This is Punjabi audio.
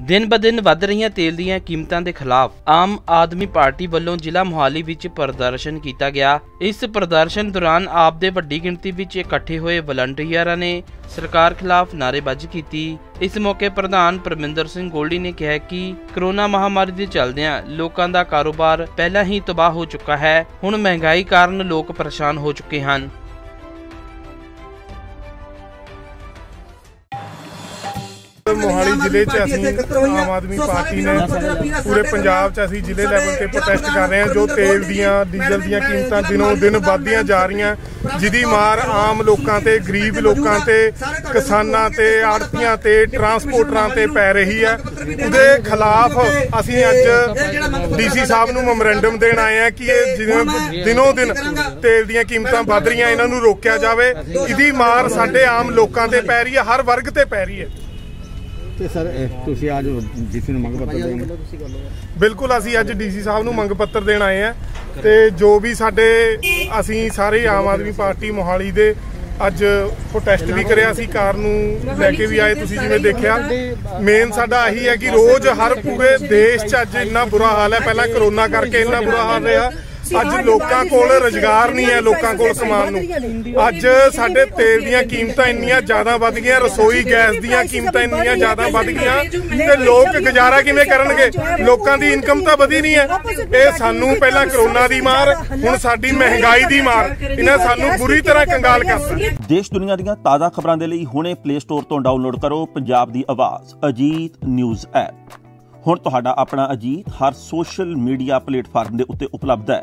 ਦਿਨ ਬ ਦਿਨ ਵੱਧ ਰਹੀਆਂ ਤੇਲ ਦੀਆਂ ਕੀਮਤਾਂ ਦੇ ਖਿਲਾਫ ਆਮ ਆਦਮੀ ਪਾਰਟੀ ਵੱਲੋਂ ਜ਼ਿਲ੍ਹਾ ਮੁਹਾਲੀ ਵਿੱਚ ਪ੍ਰਦਰਸ਼ਨ ਕੀਤਾ ਗਿਆ। ਇਸ ਪ੍ਰਦਰਸ਼ਨ ਦੌਰਾਨ ਆਪ ਦੇ ਵੱਡੀ ਗਿਣਤੀ ਵਿੱਚ ਇਕੱਠੇ ਹੋਏ ਵਲੰਟੀਅਰਾਂ ਨੇ ਸਰਕਾਰ ਖਿਲਾਫ ਨਾਅਰੇਬਾਜ਼ੀ ਕੀਤੀ। ਇਸ ਮੌਕੇ ਪ੍ਰਧਾਨ ਪਰਮਿੰਦਰ ਸਿੰਘ ਗੋਲਡੀ ਨੇ ਕਿਹਾ ਕਿ ਕਰੋਨਾ ਮਹਾਮਾਰੀ ਦੇ ਚੱਲਦਿਆਂ ਲੋਕਾਂ ਦਾ ਕਾਰੋਬਾਰ ਪਹਿਲਾਂ ਹੀ ਤਬਾਹ ਹੋ ਚੁੱਕਾ ਹੈ। ਹੁਣ ਮਹਿੰਗਾਈ ਕਾਰਨ ਲੋਕ ਪਰੇਸ਼ਾਨ ਹੋ ਚੁੱਕੇ ਹਨ। ਮੋਹਾਲੀ ਜ਼ਿਲ੍ਹੇ 'ਚ ਅਸੀਂ ਆਮ ਆਦਮੀ ਪਾਰਟੀ ਨੇ ਪੂਰੇ ਪੰਜਾਬ 'ਚ ਅਸੀਂ ਜ਼ਿਲ੍ਹੇ ਲੈਵਲ ਤੇ ਪ੍ਰੋਟੈਸਟ ਕਰ ਰਹੇ ਹਾਂ ਜੋ ਤੇਲ ਦੀਆਂ ਡੀਜ਼ਲ ਦੀਆਂ ਕੀਮਤਾਂ ਦਿਨੋਂ ਦਿਨ ਵੱਧਦੀਆਂ ਜਾ ਰਹੀਆਂ। ਜਿਹਦੀ ਮਾਰ ਆਮ ਲੋਕਾਂ ਤੇ ਗਰੀਬ ਲੋਕਾਂ ਤੇ ਕਿਸਾਨਾਂ ਤੇ ਆੜਤੀਆਂ ਤੇ ਟਰਾਂਸਪੋਰਟਰਾਂ ਤੇ ਪੈ ਰਹੀ ਹੈ। ਉਹਦੇ ਖਿਲਾਫ ਅਸੀਂ ਅੱਜ ਡੀਸੀ ਸਾਹਿਬ ਨੂੰ ਮੈਮੋਰੈਂਡਮ ਦੇਣ ਆਏ ਆ ਕਿ ਇਹ ਜਿਵੇਂ ਦਿਨੋਂ ਦਿਨ ਤੇਲ ਦੀਆਂ ਕੀਮਤਾਂ ਵੱਧ ਰਹੀਆਂ ਇਹਨਾਂ ਨੂੰ ਰੋਕਿਆ ਜਾਵੇ। ਇਹਦੀ ਮਾਰ ਸਾਡੇ ਆਮ ਲੋਕਾਂ ਤੇ ਪੈ ਰਹੀ ਹੈ ਹਰ ਵਰਗ ਤੇ ਪੈ ਰਹੀ ਹੈ ਤੇ ਸਰ ਇਹ ਤੁਸੀਂ ਅੱਜ ਡੀਸੀ ਨੂੰ ਮੰਗ ਪੱਤਰ ਦੇਣ। ਬਿਲਕੁਲ ਅਸੀਂ ਅੱਜ ਡੀਸੀ ਸਾਹਿਬ ਨੂੰ ਮੰਗ ਪੱਤਰ ਦੇਣ ਆਏ ਆ ਤੇ ਜੋ ਵੀ ਸਾਡੇ ਅਸੀਂ ਸਾਰੇ ਆਮ ਆਦਮੀ ਪਾਰਟੀ ਮੋਹਾਲੀ ਦੇ ਅੱਜ ਪ੍ਰੋਟੈਸਟ ਵੀ ਕਰਿਆ ਸੀ ਕਾਰ ਨੂੰ ਲੈ ਕੇ ਵੀ ਆਏ ਤੁਸੀਂ ਜਿਵੇਂ ਦੇਖਿਆ। ਮੇਨ ਸਾਡਾ ਆਹੀ ਹੈ ਕਿ ਰੋਜ਼ ਹਰ ਪੂਰੇ ਦੇਸ਼ 'ਚ ਅੱਜ ਇੰਨਾ ਬੁਰਾ ਹਾਲ ਹੈ। ਪਹਿਲਾਂ ਕਰੋਨਾ ਕਰਕੇ ਇੰਨਾ ਬੁਰਾ ਹਾਲ ਰਿਹਾ। ਅੱਜ ਲੋਕਾਂ ਕੋਲ ਰੁਜ਼ਗਾਰ ਨਹੀਂ ਹੈ ਲੋਕਾਂ ਕੋਲ ਕਮਾਉਣ ਨੂੰ। ਅੱਜ ਸਾਡੇ ਤੇਲ ਦੀਆਂ ਕੀਮਤਾਂ ਇੰਨੀਆਂ ਜ਼ਿਆਦਾ ਵੱਧ ਗਈਆਂ ਰਸੋਈ ਗੈਸ ਦੀਆਂ ਕੀਮਤਾਂ ਇੰਨੀਆਂ ਜ਼ਿਆਦਾ ਵੱਧ ਗਈਆਂ ਤੇ ਲੋਕ ਗੁਜ਼ਾਰਾ ਕਿਵੇਂ ਕਰਨਗੇ? ਲੋਕਾਂ ਦੀ ਇਨਕਮ ਤਾਂ ਵਧੀ ਨਹੀਂ ਹੈ। ਇਹ ਸਾਨੂੰ ਪਹਿਲਾਂ ਕਰੋਨਾ ਦੀ ਮਾਰ ਹੁਣ ਸਾਡੀ ਮਹਿੰਗਾਈ ਦੀ ਮਾਰ। ਇਹਨਾਂ ਸਾਨੂੰ ਬੁਰੀ ਤਰ੍ਹਾਂ ਕੰਗਾਲ ਕਰਤਾ। ਦੇਸ਼ ਦੁਨੀਆ ਦੀਆਂ ਤਾਜ਼ਾ ਖਬਰਾਂ ਦੇ ਲਈ ਹੁਣੇ ਪਲੇ ਸਟੋਰ ਤੋਂ ਡਾਊਨਲੋਡ ਕਰੋ ਪੰਜਾਬ ਦੀ ਆਵਾਜ਼ ਅਜੀਤ ਨਿਊਜ਼ ਐਪ। ਹੁਣ ਤੁਹਾਡਾ ਆਪਣਾ ਅਜੀਤ ਹਰ ਸੋਸ਼ਲ ਮੀਡੀਆ ਪਲੇਟਫਾਰਮ ਦੇ ਉੱਤੇ ਉਪਲਬਧ ਹੈ।